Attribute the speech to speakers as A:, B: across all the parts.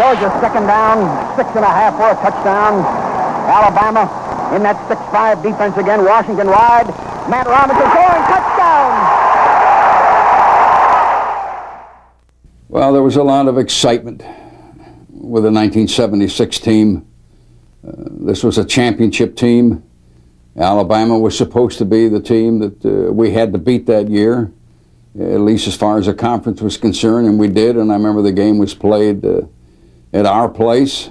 A: Georgia second down, six and a half for a touchdown. Alabama in that 6-5 defense again. Washington wide. Matt Robinson going touchdown.
B: Well, there was a lot of excitement with the 1976 team. Uh, this was a championship team. Alabama was supposed to be the team that uh, we had to beat that year, at least as far as the conference was concerned, and we did. And I remember the game was played uh, at our place.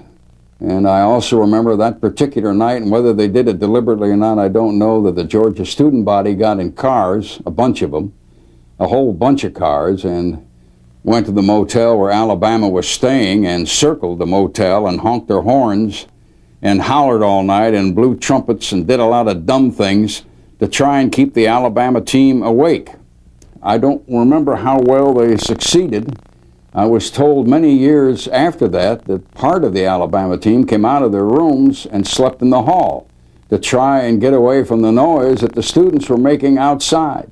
B: And I also remember that particular night, and whether they did it deliberately or not, I don't know, that the Georgia student body got in cars, a bunch of them, a whole bunch of cars, and went to the motel where Alabama was staying and circled the motel and honked their horns and hollered all night and blew trumpets and did a lot of dumb things to try and keep the Alabama team awake. I don't remember how well they succeeded. I was told many years after that that part of the Alabama team came out of their rooms and slept in the hall to try and get away from the noise that the students were making outside.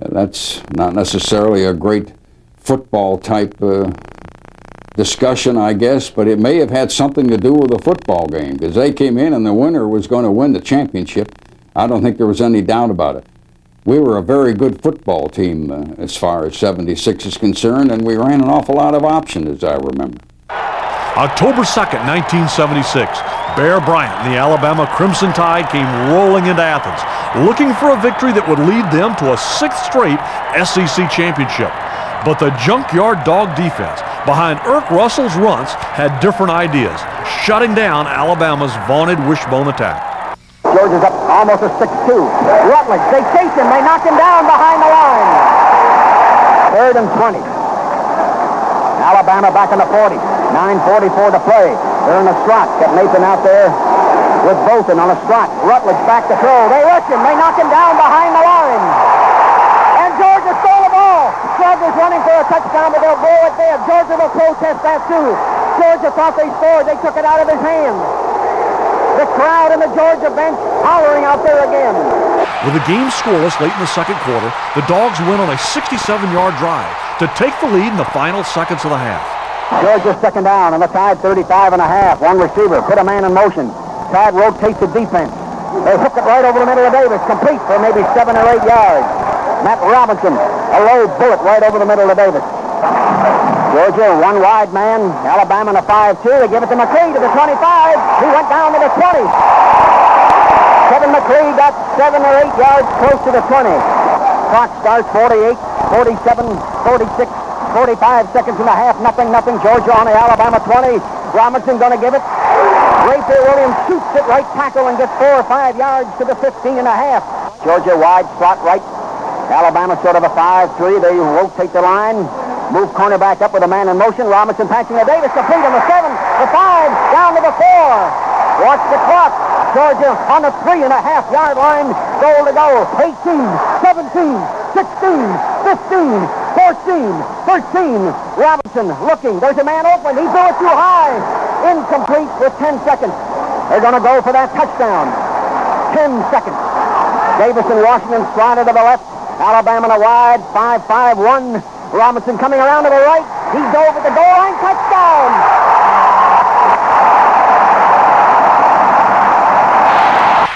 B: And that's not necessarily a great football type uh, discussion, I guess, but it may have had something to do with the football game because they came in and the winner was going to win the championship. I don't think there was any doubt about it. We were a very good football team uh, as far as 76 is concerned, and we ran an awful lot of options, as I remember.
C: October 2nd, 1976, Bear Bryant and the Alabama Crimson Tide came rolling into Athens, looking for a victory that would lead them to a sixth straight SEC championship. But the junkyard dog defense behind Erk Russell's runs had different ideas, shutting down Alabama's vaunted wishbone attack.
A: Georgia's up almost a 6-2. Rutledge, they chase him. They knock him down behind the line. Third and 20. Alabama back in the 40. 9.44 to play. They're in a slot. Got Nathan out there with Bolton on a slot. Rutledge back to throw. They rush him. They knock him down behind the line. And Georgia stole the ball. Slugger's running for a touchdown, but they'll blow it dead. Georgia will protest that too. Georgia thought they scored. They took it out of his hands. The crowd in the Georgia bench hollering out there again.
C: With the game scoreless late in the second quarter, the Dogs win on a 67-yard drive to take the lead in the final seconds of the half.
A: Georgia second down on the Tide 35 and a half. One receiver, put a man in motion. Tide rotates the defense. They hook it right over the middle of Davis, complete for maybe seven or eight yards. Matt Robinson, a low bullet right over the middle of Davis. Georgia, one wide man. Alabama in a 5-2. They give it to McLee to the 25. He went down to the 20. Kevin McLee got seven or eight yards close to the 20. Clock starts 48, 47, 46, 45 seconds and a half. Nothing, nothing. Georgia on the Alabama 20. Robinson going to give it. Rayfield Williams shoots it right tackle and gets four or five yards to the 15 and a half. Georgia wide slot right. Alabama sort of a 5-3. They rotate the line. Move cornerback up with a man in motion. Robinson passing to Davis. Complete on the 7, the 5, down to the 4. Watch the clock. Georgia on the three and a half yard line. Goal to go. 18, 17, 16, 15, 14, 13. Robinson looking. There's a man open. He threw it too high. Incomplete with 10 seconds. They're going to go for that touchdown. 10 seconds. Davis and Washington slide to the left. Alabama in a wide 5-5-1. Robinson coming around to the right. He dove at the goal line. Touchdown.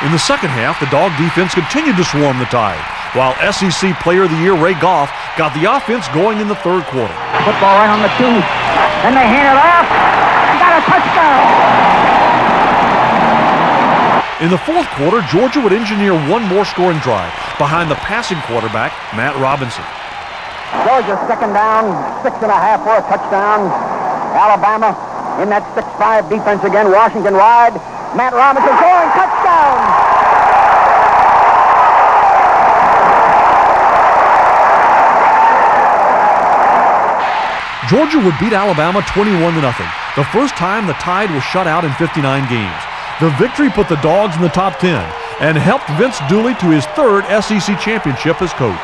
C: In the second half, the dog defense continued to swarm the Tide, while SEC Player of the Year Ray Goff got the offense going in the third quarter.
A: Football right on the two. Then they hand it off. Got a touchdown.
C: In the fourth quarter, Georgia would engineer one more scoring drive behind the passing quarterback, Matt Robinson.
A: Georgia second down, six and a half for a touchdown. Alabama in that 6-5 defense again. Washington wide. Matt Robinson scoring touchdown.
C: Georgia would beat Alabama 21 to nothing. The first time the Tide was shut out in 59 games. The victory put the Dogs in the top 10 and helped Vince Dooley to his third SEC championship as coach.